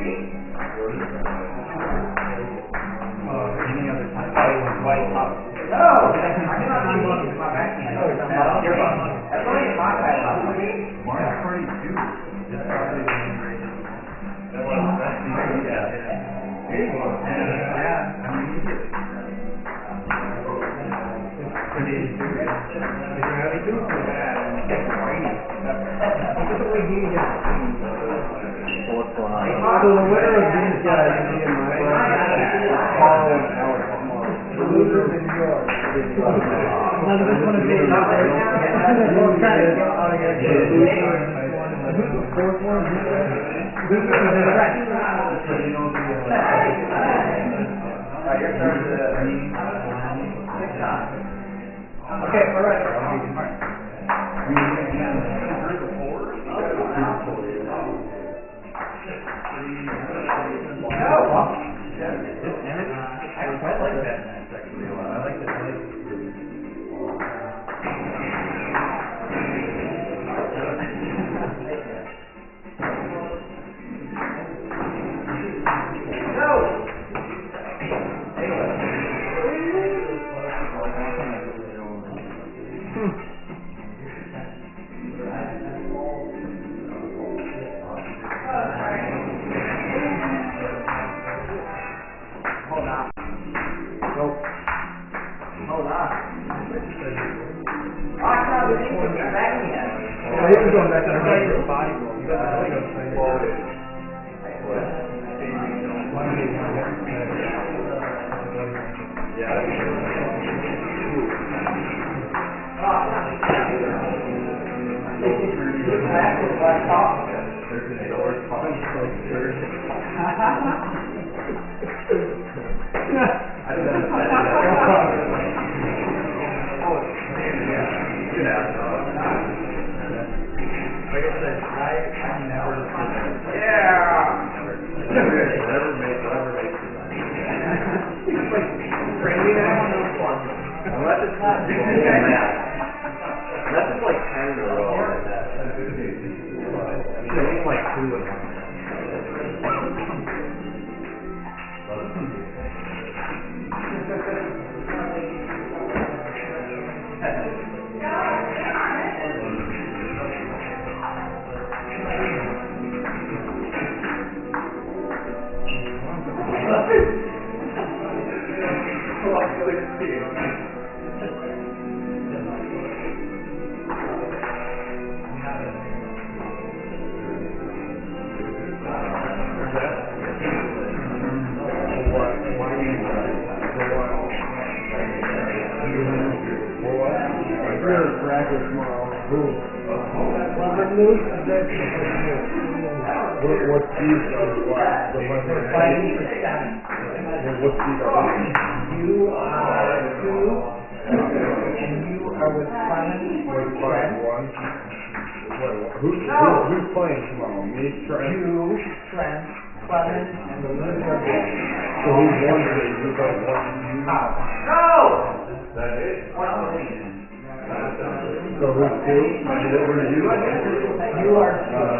Any other time? Oh, I was white. No, So the winner of these guys and my. Paul and Alex. The loser is one? Okay, all right. I quite like that match actually a lot. I like that. No! That is. One So who's two? You? You are Uh, two.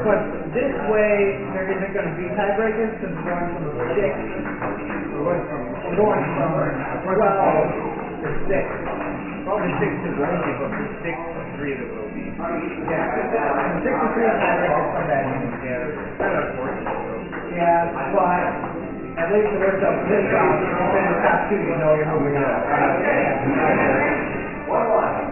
But this way, there isn't gonna be tiebreakers, because we're going from six, we're going from, going twelve to six. Probably six to one, but for six, three of it will be. Yeah, six to three, tiebreakers come back. Yeah, kind of. Yeah, but at least it works out this round, finish top two, you know you're moving on. One one.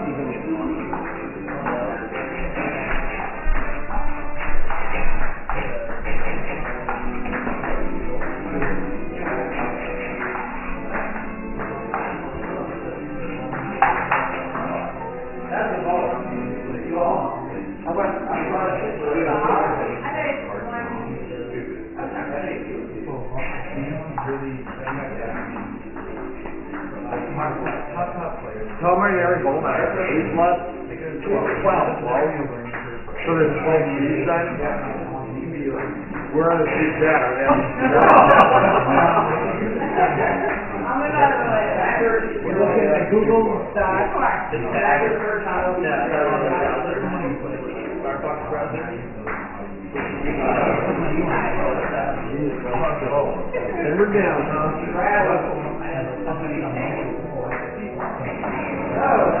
Where are the seeds at? Are they on- We're looking at Google Docs. Starbucks browser? And we're down, huh? Why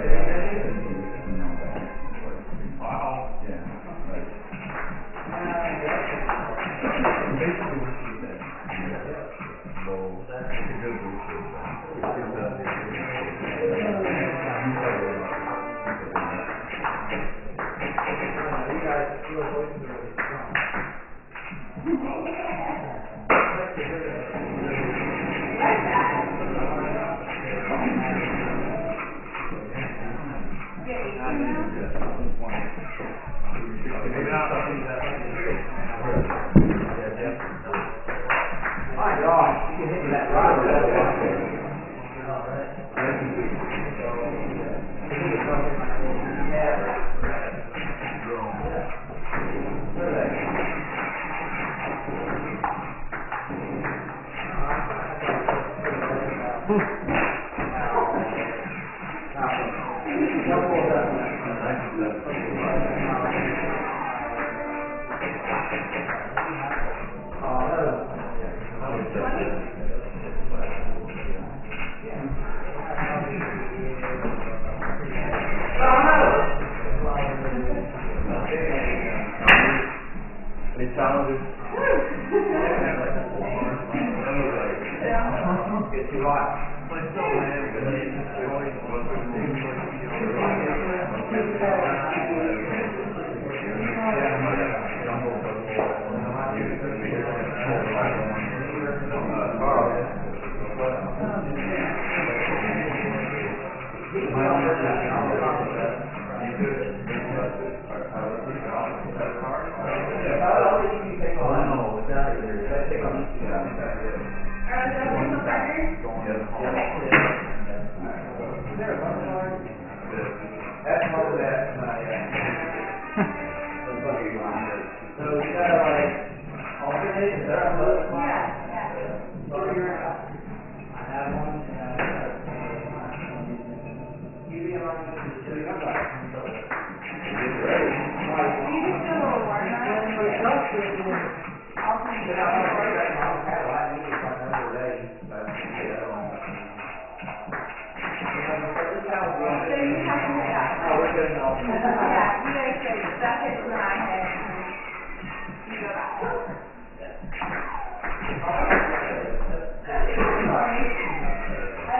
rod. You can hit that rod with that rod.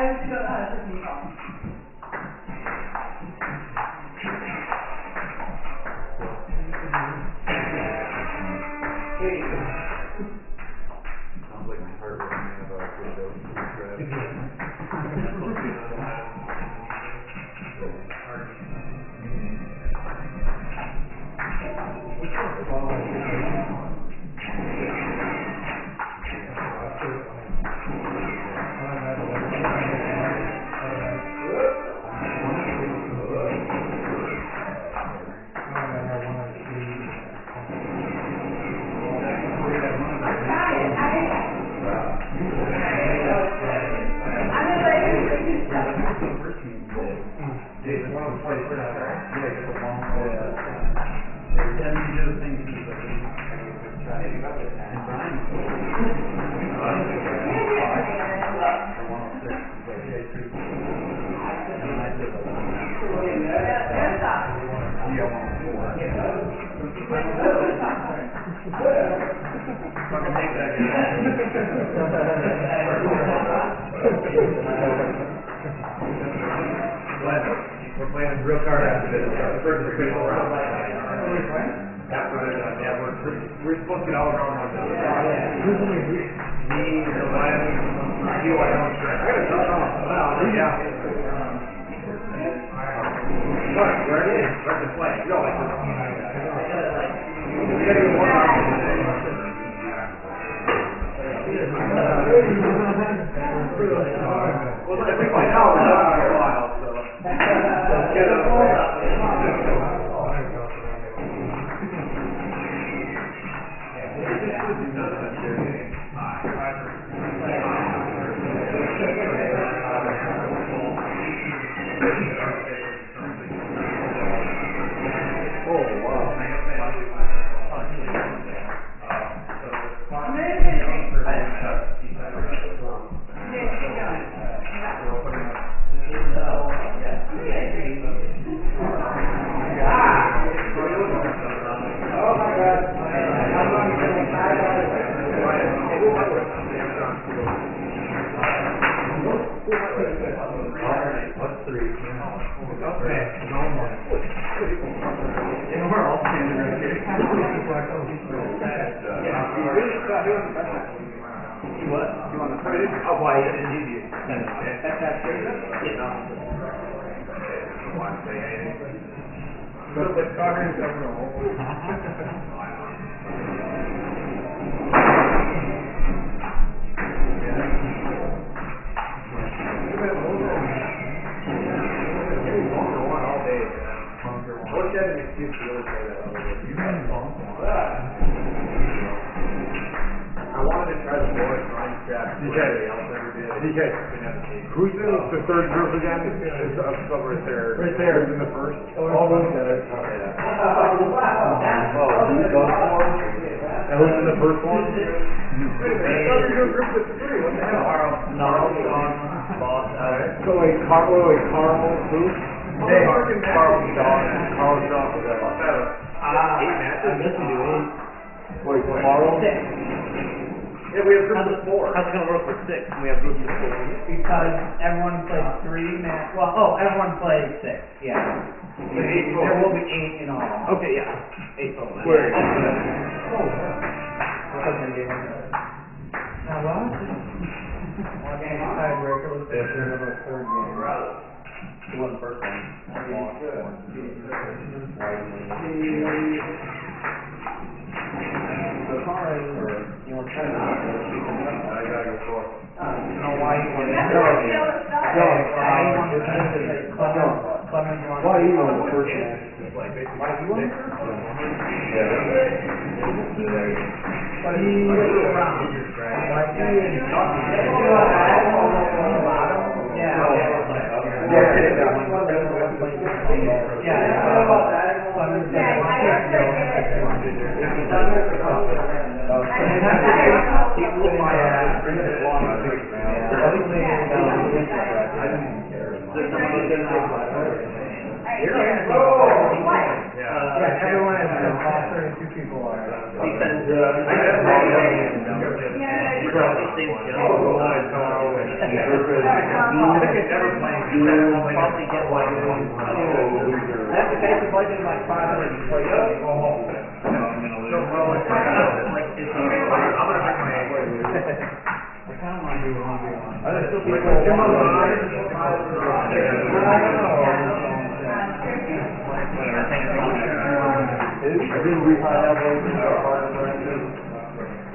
但是这个还是挺好 Oh, wow. Oh, everyone plays six, yeah. But eight There total. will be eight in all. Okay, yeah. Eight total. then. Where? Now, what? One game tiebreaker was Yes, sir. the third game. Who won the first one? So far as, or, you want to try to, I gotta go for. I don't know why you wanted to. No. No, why you wanted to say Clemens, Clemens wanted. Why you on the first one? Like basically. Why you wanted to? But he was around. Why he and. Yeah. Yeah, yeah, Yeah, yeah, about that. Yeah, I heard he blew my ass, bring it along, I think, man. Yeah. I think they, uh, I didn't care. Just my order. Yeah. Yeah, everyone is, people are. I guess uh, they- probably same skill. Oh, boy, Carl, and- I think it's never playing. Probably get like, that's the case, it's like in like five hundred places. So, well, it's like, like, it's, I'm gonna bring my egg. I kinda wanna do one v one. I just feel like Jim I think we might have one in our heart of ranches.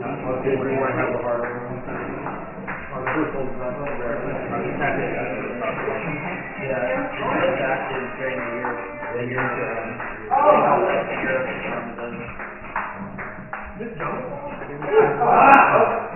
Okay, we might have a heart of Our first one's not so rare. Yeah, active during the year, the year, um, Oh.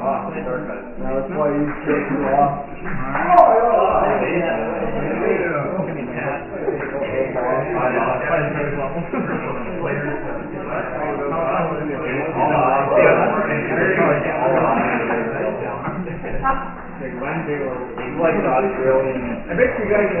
off, the dark guys. Now that's why you take you off. Like the Australian. I bet you guys at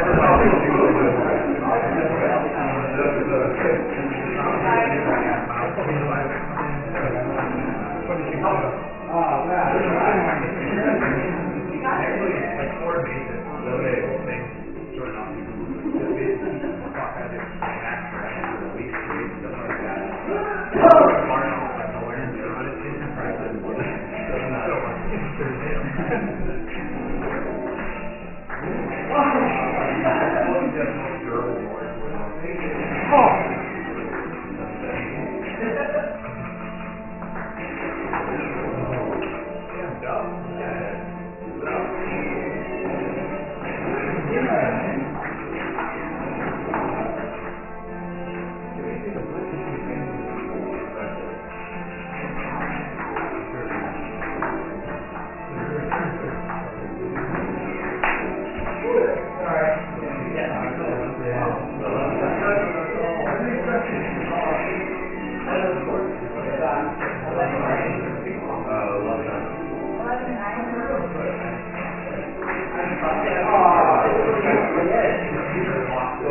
اه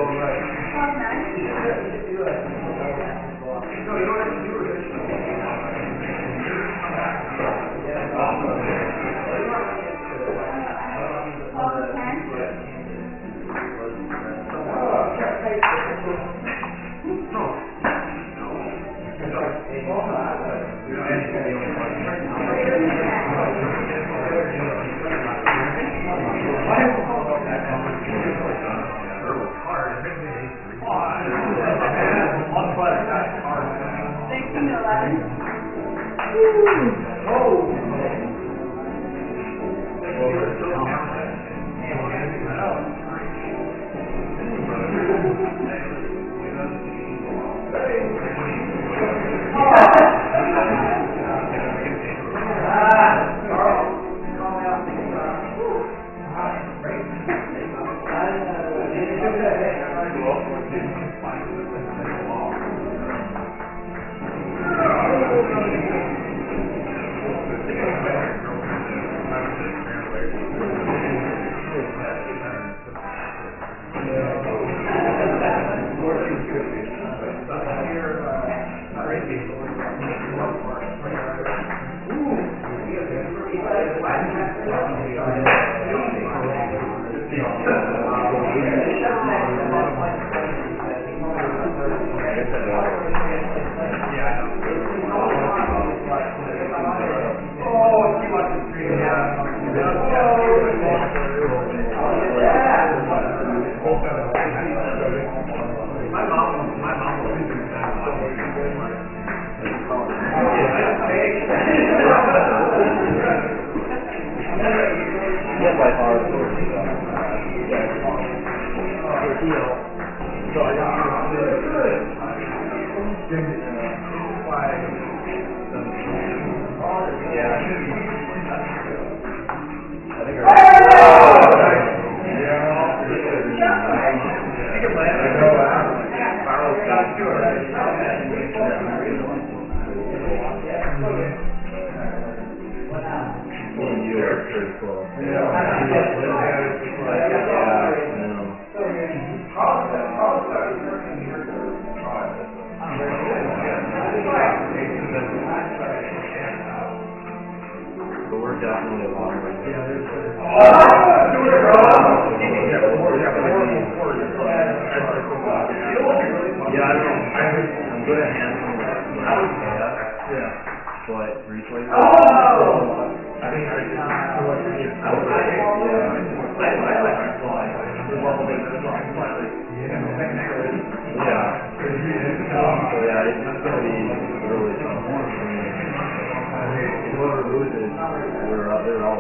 Lord. I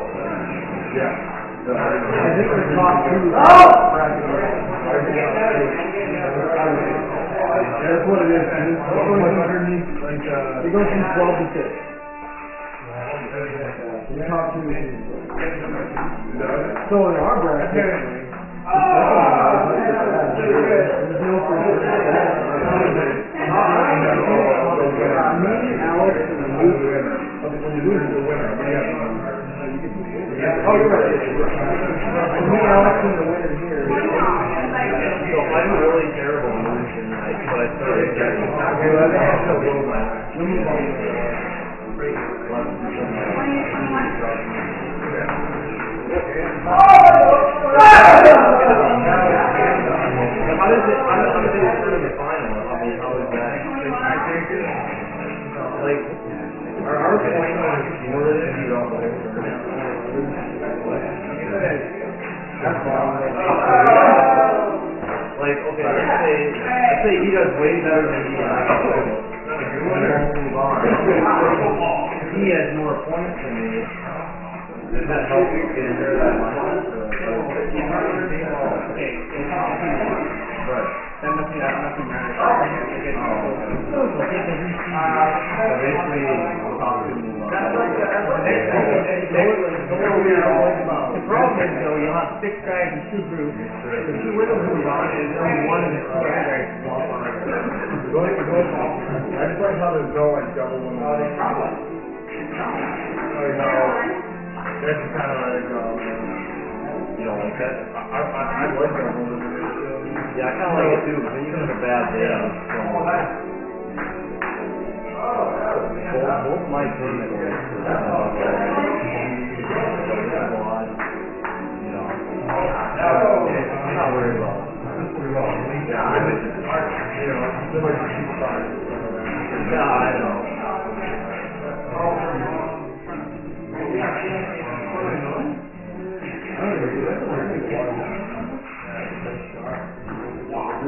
Yeah. I think two. That's what it is. It goes from twelve to six. The top two is. So in our bracket. Me, Alex, and the. Oh, the winner here. So I'm really terrible tonight, but. How Like, okay, let's say, let's say he does way better than me, and I go, like, you won't move on. He has more points than me, does that help you get in there that much? Okay, Right. To him. The problem is though, you'll have six guys in two groups, the two winners move on, and only one of the guys. Going, going, I just like how there's no like double one. Like how, that's kind of like, um, You like that? I, I, I like that one. Yeah, I kinda like it too, but then you a bad day. so- my tournament was for that. You know, I'm not worried about it. I mean, know. Yeah, I know. I think What? I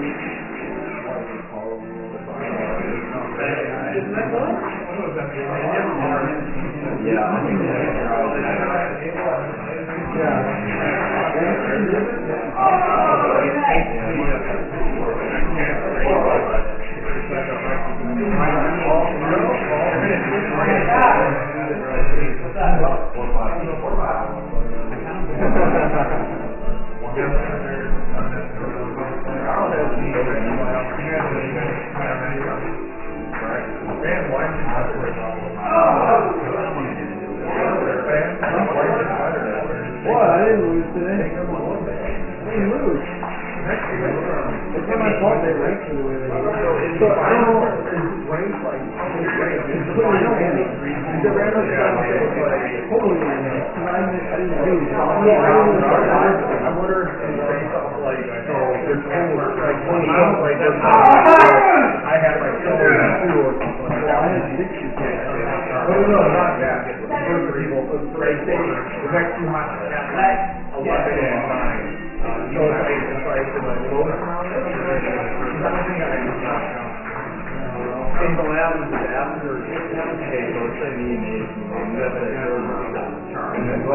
didn't lose today. Didn't lose. It's not my fault they ranked me the way they did. So I don't know, is ranked like, clearly random. A random stuff, it's like, totally random. I didn't, not- I. Wonder like, so there's only like twenty, like, there's I had like two or something. I had six no, no, not that. Those are people, say, the eleven and nine. So it's like, it's the lowest round. The only thing I not count. Okay, so what happens is after, okay, so say me and Nate, you that and and.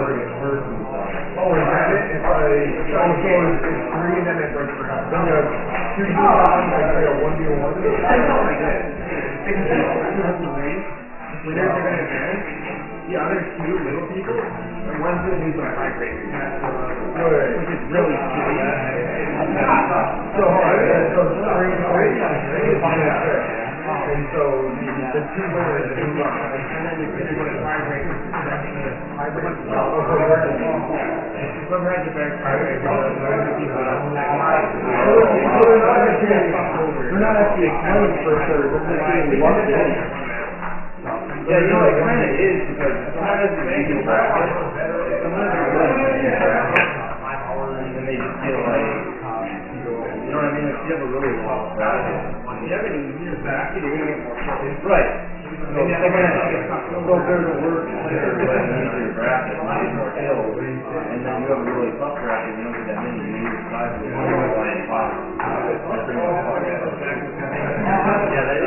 Oh, is that it? It's it's it's three and then it's like, then you have two like, like a one v one. I know, that. When they're gonna advance, the other two little people, and one's gonna lose by five grade. Which is really stupid. So, so three, three, three, and so the two the two runs. And then the two go to five grade. Oh, so we're in the- Whoever has the best five grade, those are the people that will like my. So they're not actually, not actually accounting for third, they're actually one game. Yeah, you know, it kinda is, because bank is practice, sometimes they're really at practice, and they just feel like, you know what I mean, if you have a really long practice. You have any years back, you're gonna get more focus. Right. So if they're gonna, so if there's a work player who has an easier bracket, and needs more skills, and then you have a really tough bracket, you don't get that many, you need five of or like five. That's pretty much all I got. Yeah, that is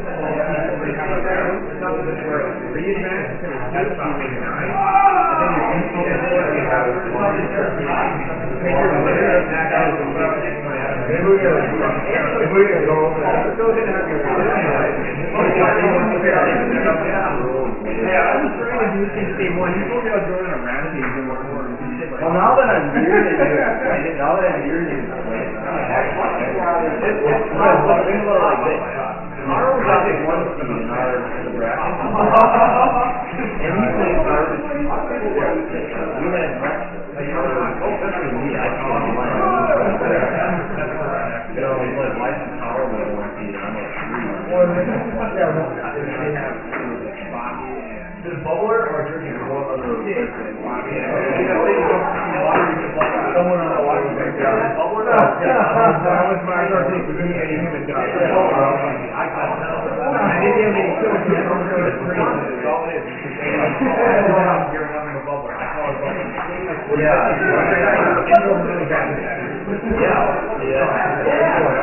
Maybe we gotta, if we gotta go over that. Yeah, I was trying to do this thing one. You told me I was going on a rampage and what more. Well, now that I'm here, that you explain it, now that I'm here, you explain it. It's, it's, well, but think about it like this. Tomorrow we got one seed in our, in the bracket. And he played garbage. We had breakfast. Especially me, I call him my You know, he's like licensed power with one seed, and I'm like three. Well, they yeah, well, they have Just bowler or drinking? one other. Someone on the line. That was my birthday for me Yeah. Yeah, yeah.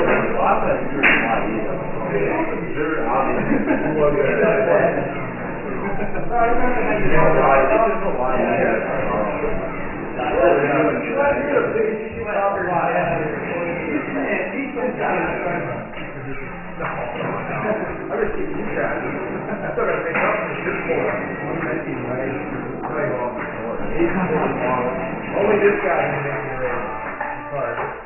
Obviously- Yeah, right. This is the line I had. Only this guy can make it rain.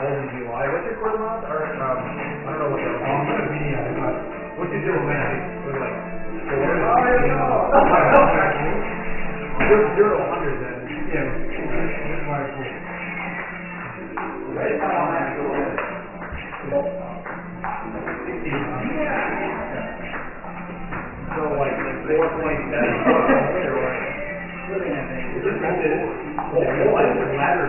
Have you. What's your quarter mile? Or, um, I don't know what. Oh, I'm gonna be, uh, what's your zero man? Oh, there you go. Zero, zero to hundred then. Yeah. So like four point seven. Oh, what is the ladder?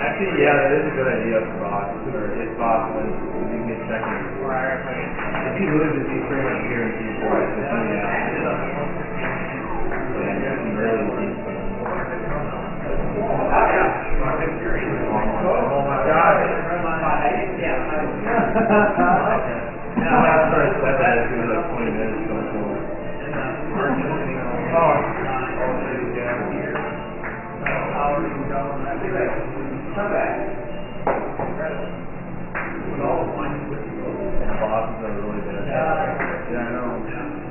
Actually, yeah, that is a good idea for Boss, or if Boss wins, you can get second. Or I like, If he loses, he's pretty much guaranteed for it. If he, uh, yeah, if he really wins. Oh my God. Yeah, I have started sweat that if it was like twenty minutes going forward. Oh. Come back. With all the points with you. Bosses are really good. Yeah. Yeah, I know. Yeah.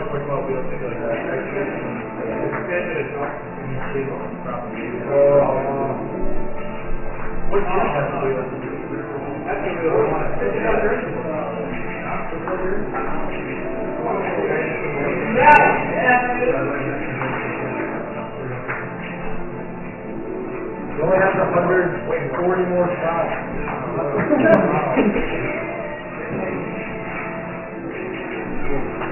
probably we don't think like that. Uh, what do you have to do? Only have 140 more shots.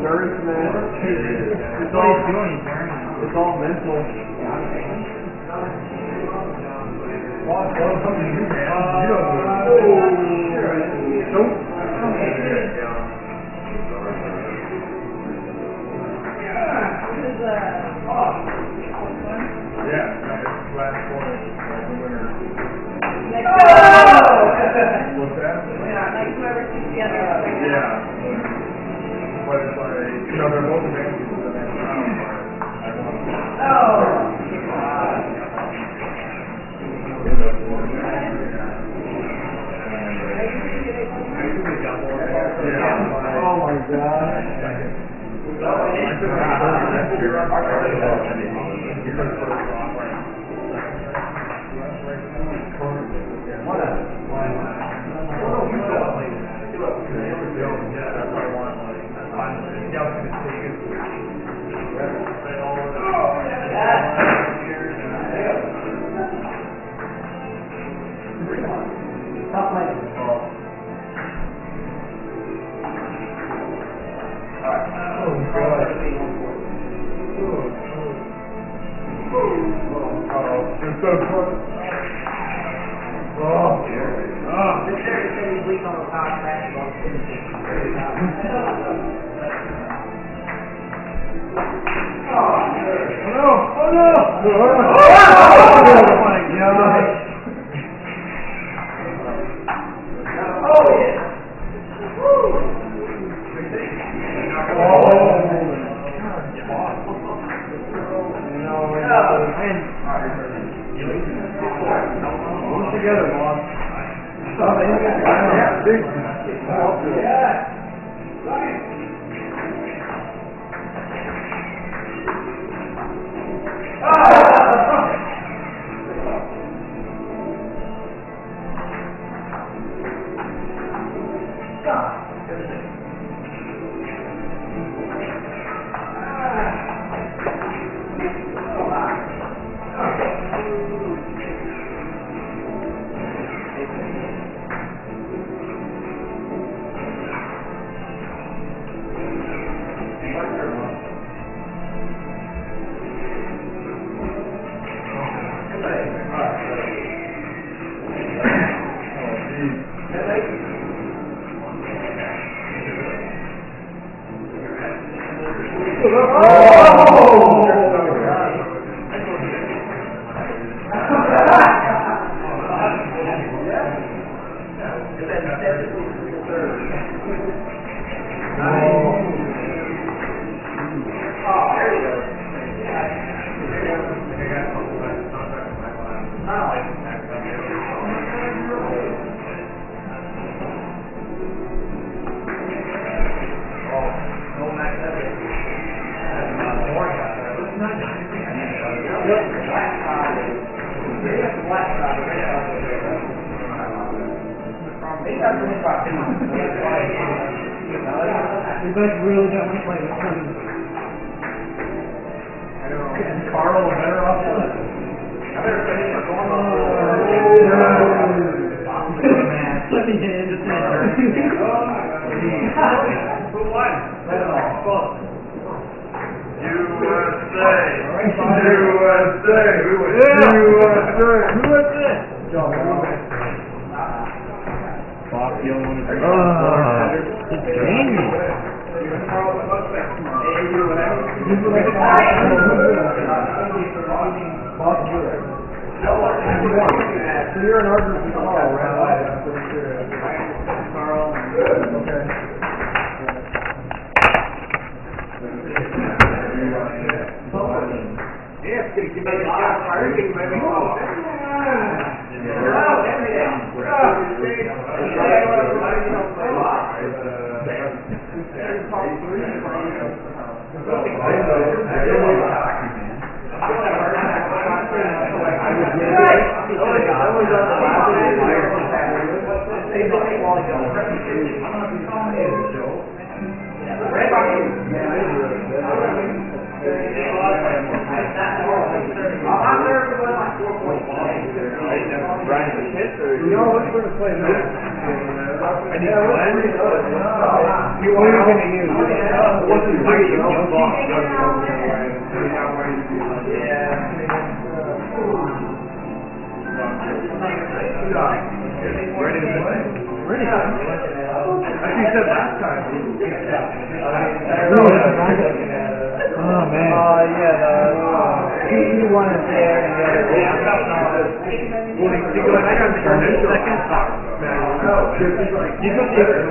It's all doing. It's all mental. You Yeah, it's gonna give me a shot. Fire, give me a put a play now. To blend. You what are gonna use? What's the big you Where did it? As you said last time. Oh, man. Uh, yeah, the, he, he wanted there and the other day. I'm not, Well, you go, I got to turn this second. You go take it.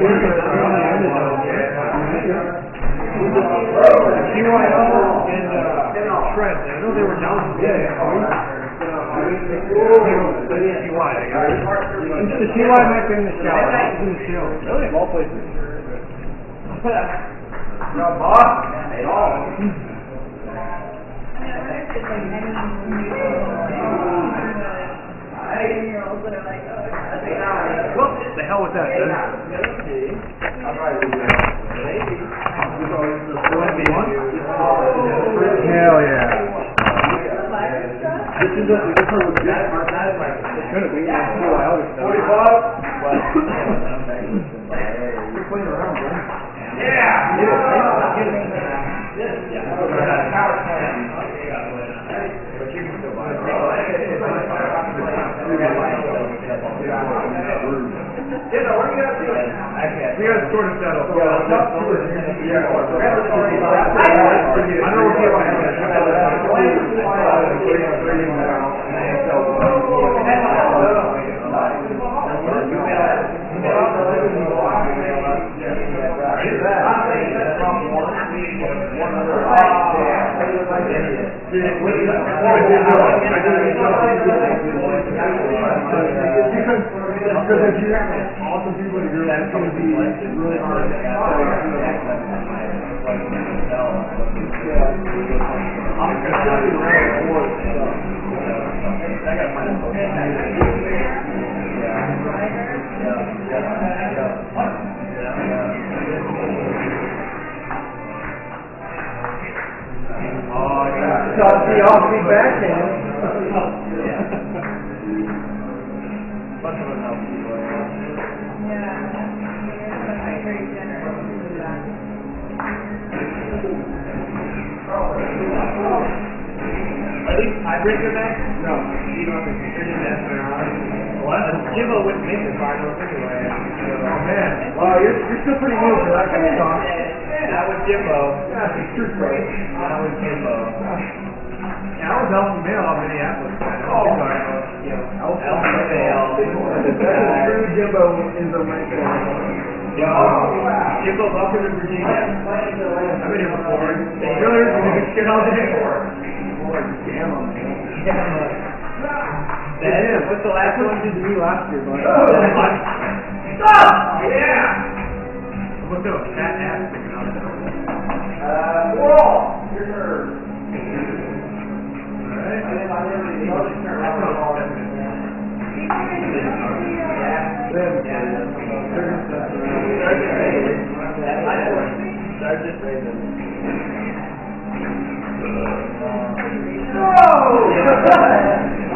CYO and, uh, Shred, I know they were down. CY, I got it. The CY might be in the shower. It's in the shower. Really? Of all places. Job, boss. Year-olds that are like, oh, God. Well, the hell with that, then. Hell yeah. This is a, this one was good. It's gonna be, it's CYO stuff. You're playing around, Yeah. Yeah, what you because if you have awesome people in your group, it's gonna be really hard. Yeah. I'll be off backhand. Are these tiebreaker match? No. You don't have to consider that for What? Jimbo wouldn't make the finals anyway. Oh, man. Well, you're, you're still pretty new for that kind of talk. That was Jimbo. Yeah, it's true, right? That was Jimbo. Yeah, I was Elton Mail on Minneapolis. Oh. sorry. Elton Mail. A true Jimbo in the right Yo, Jimbo, welcome to Virginia. I've been here before. Really, you get shit all day. Damn, What's the last one? You did to me last year, bud. Stop! Yeah! What's up, fat ass sticking out there? Uh, whoa, your turn. Alright. I didn't, I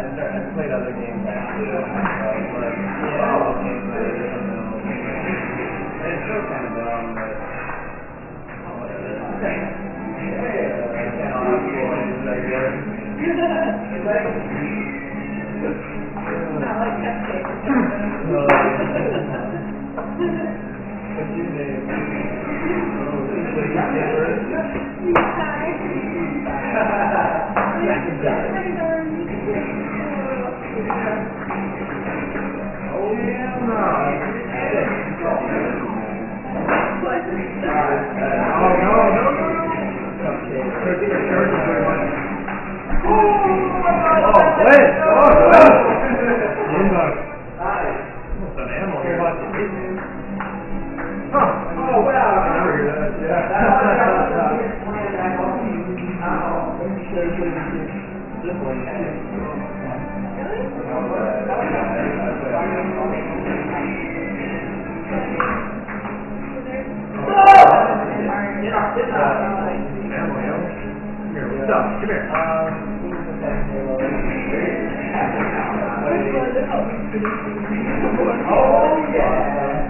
I, started, I played other games this, but yeah, all the games I didn't know. It's still kind of dumb, but oh, whatever. Yeah, and I'll have points, I guess. What's your name? Oh, what is your favorite? Oh, hell no. No, Huh. Oh, wow. Yeah. Oh, yeah.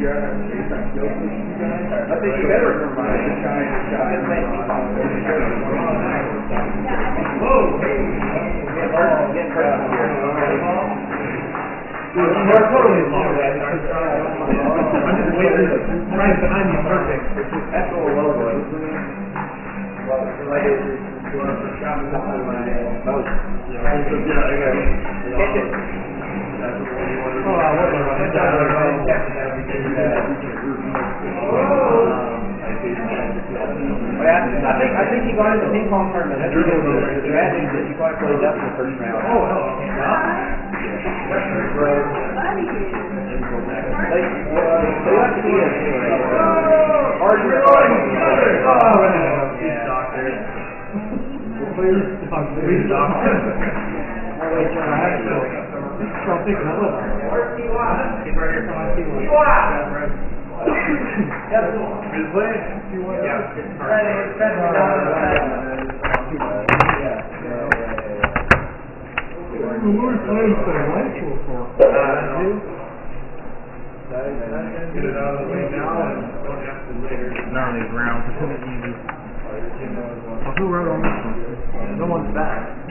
I think you better remember oh, this guy, this guy. We're totally long. I'm just waiting, right behind you, perfect. That's a little logo, isn't? Well, it's related to our shop my boat. Yeah, I got it. Catch it. That's what we wanted. Oh, I wasn't running That's down how there. we're catching that because, yeah, I think, I think he got in the ping pong tournament. That's really good. The Magic, that he quite played up in the first round. Oh, hell, okay. They, uh, they like to be a, hard to He's doctor. Please, He's doctor. Stop thinking of it. He's right here, come on? Yeah. the Get it out of the way now and don't have to later. None of these rounds, it's easy. Who wrote on this one? No one's back.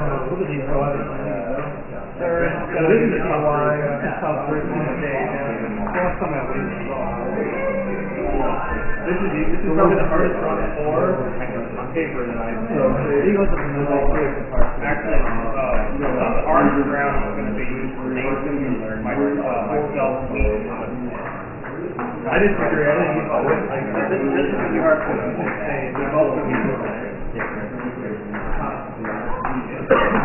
Uh, This is uh, this how great these days. Last time I was. This is, this is probably the hardest run for on paper that I've to the. Actually, uh, the hardest round is gonna be Nathan, my, uh, myself. I didn't figure it this, is gonna be hard for them to say, they're both gonna be different.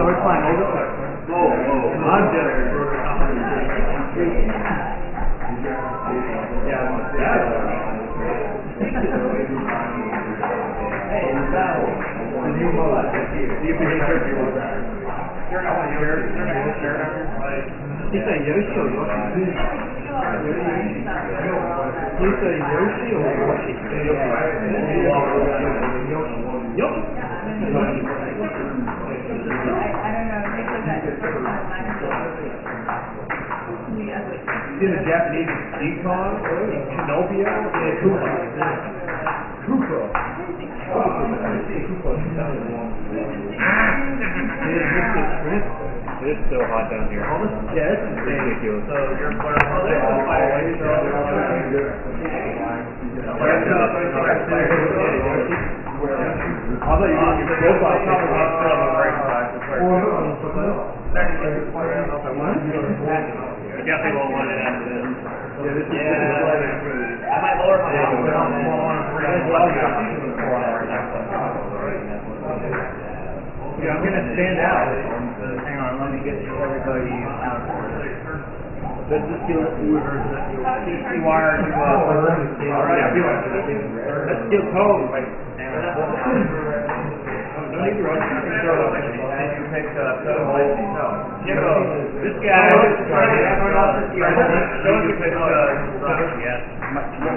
So we're playing over. Whoa, whoa. I'm just. Yeah, that's. Hey, in the battle, the new mode, you can make sure you want that. You're not one of yours, you're not one of yours, like. He said Yoshi or Yoshi. He said Yoshi or Yoshi. Yup. See the Japanese decon, Kinopio, and Kupa. Kupa. It's so hot down here. Yeah, it's ridiculous. So you're a I thought you were going oh, to like- Definitely won't want it after this. I might lower my output on Yeah, I'm gonna stand out. Hang on, let me get everybody out. Let's just do it. CC wire to, uh, Alright, I let's do code. Like, No need to rush. You up. and uh, no. This guy, everyone else is here. Show us the controller. Yes.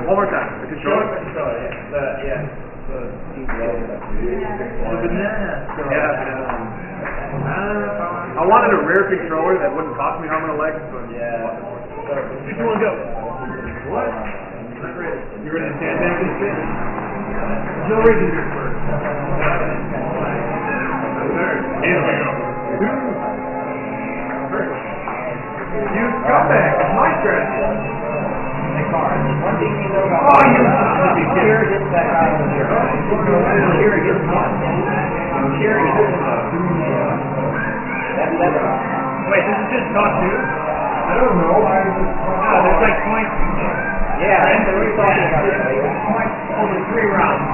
One more time, the Show controller. us the controller, yeah. Yeah. The The banana. Yeah. I wanted a rare controller that wouldn't cost me how many legs, but. Yeah. Which one go? What? You ready to stand back and sit? Joe Reagan here first. You scumbag, it's my about. Oh, you that. Here. Here. Wait, this is just? I don't know, there's like points. Yeah, what we're talking about. Three rounds.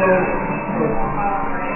So, so,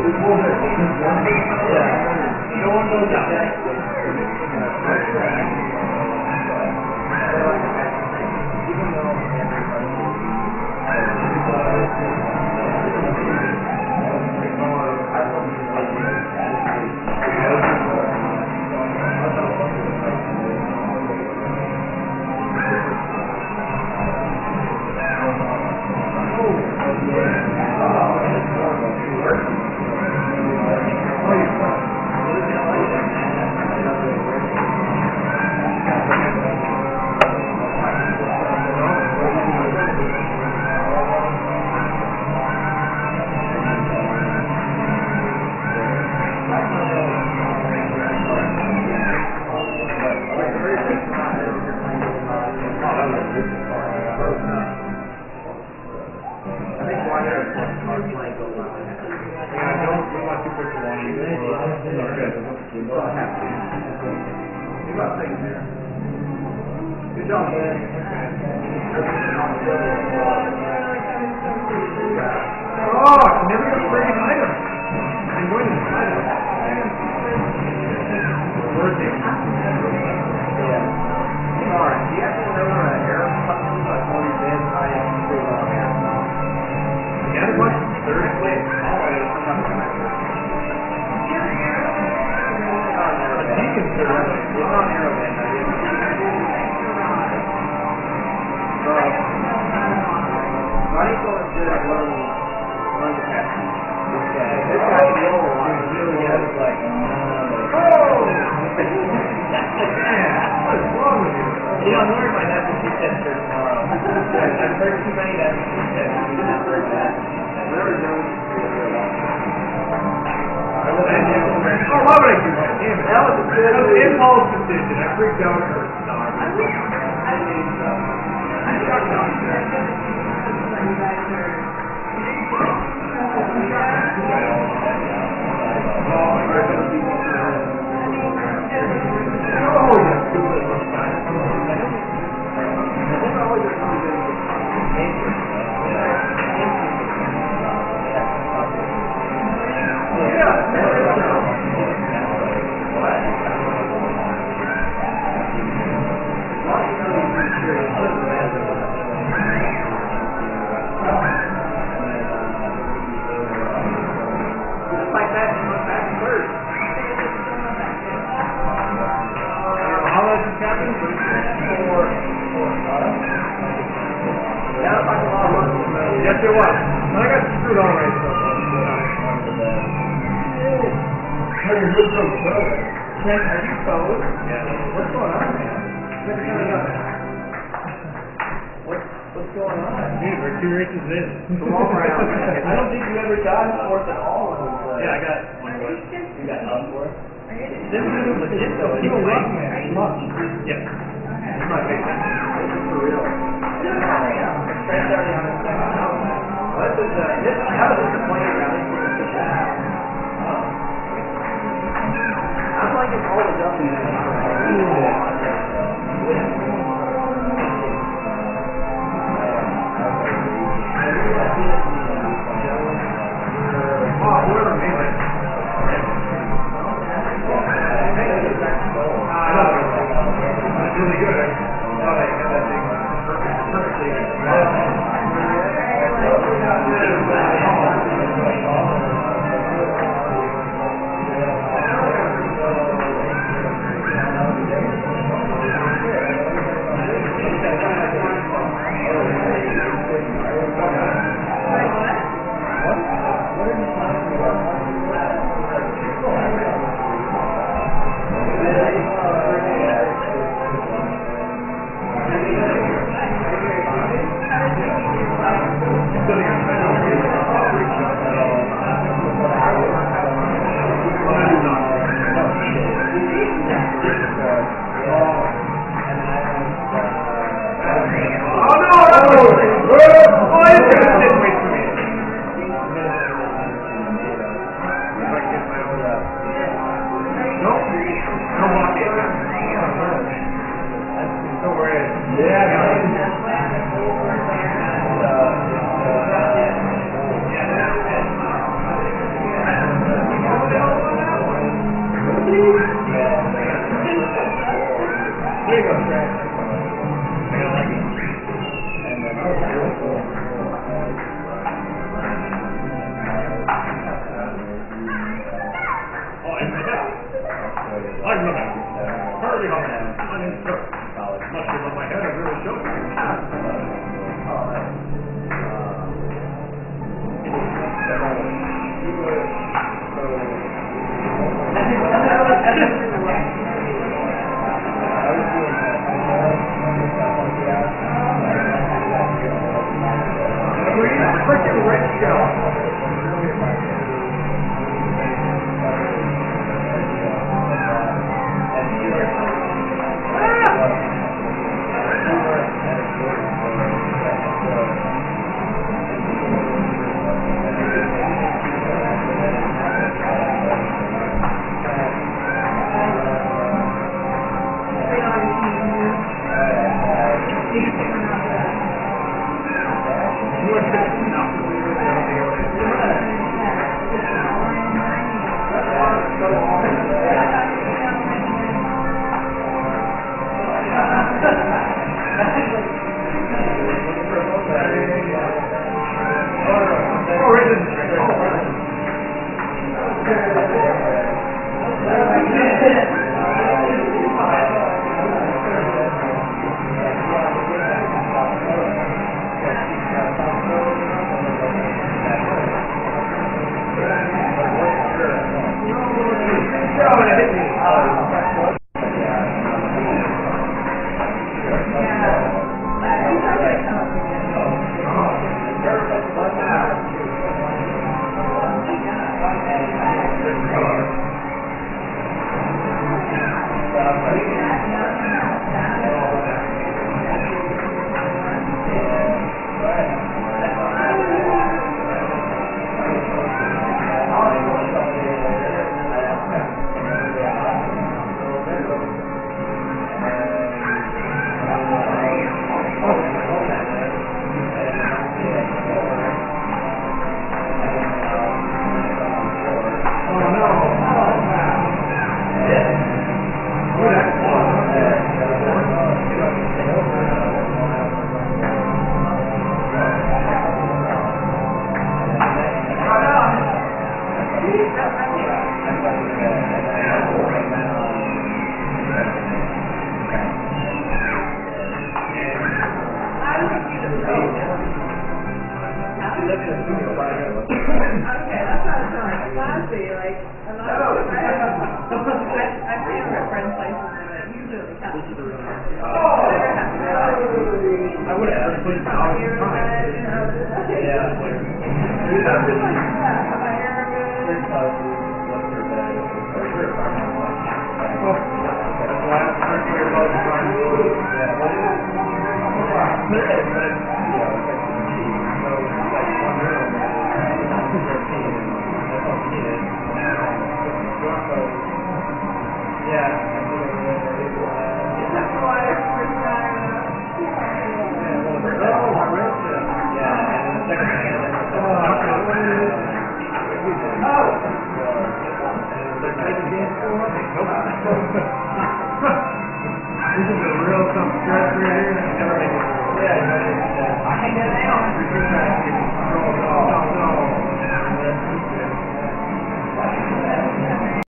No one Good job, man. Oh, decision. I freaked out Yes, it was. I got screwed. So. Hey, you're good from Southern. Ken, are you? Yeah. What's going on, man? What's? What's, what's going on? Dude, we're two races in. The long round. I don't think you ever got fourth at all played. Uh, yeah, I got one. You got fourth? This is legit though. It's People like it. Look. Yes. Okay. For real. This is uh, this how is the? I'm like it's all the dumping.